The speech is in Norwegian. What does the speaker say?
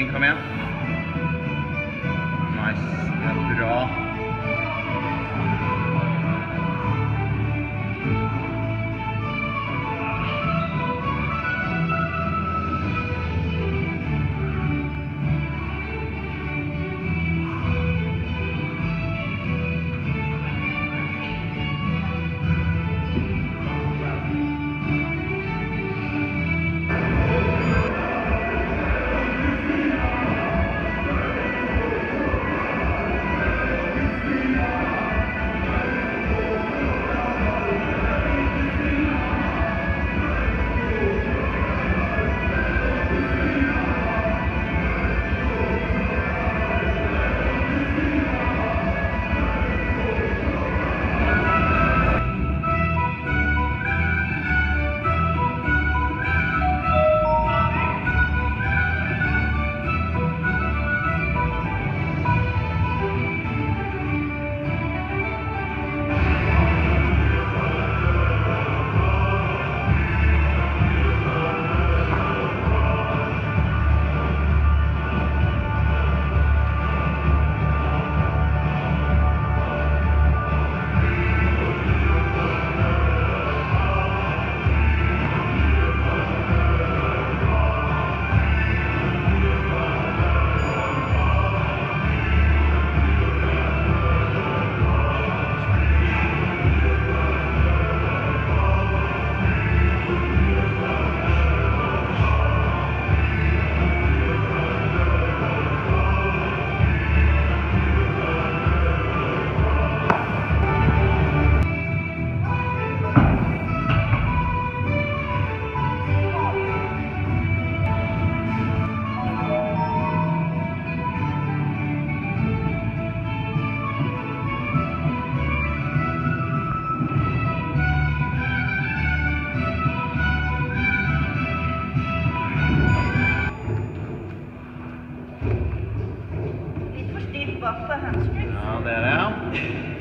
Sving, kom igjen. Nice. Det er bra. Round that out.